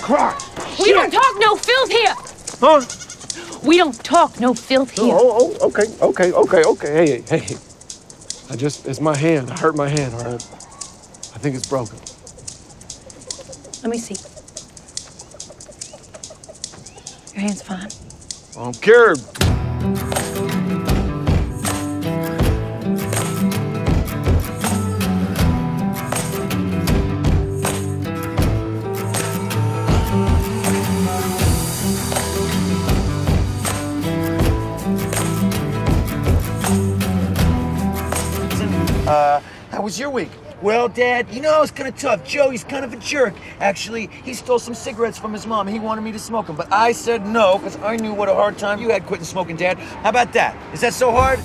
Christ! We don't talk no filth here. Huh? We don't talk no filth oh, here. Oh, oh, okay, okay, okay, okay. Hey, hey, hey. I just, it's my hand. I hurt my hand, all right? I think it's broken. Let me see. Your hand's fine. I'm cured. Uh, how was your week? Well, Dad, you know, it's kind of tough. Joey's kind of a jerk. Actually, he stole some cigarettes from his mom. He wanted me to smoke them, but I said no because I knew what a hard time you had quitting smoking, Dad. How about that? Is that so hard?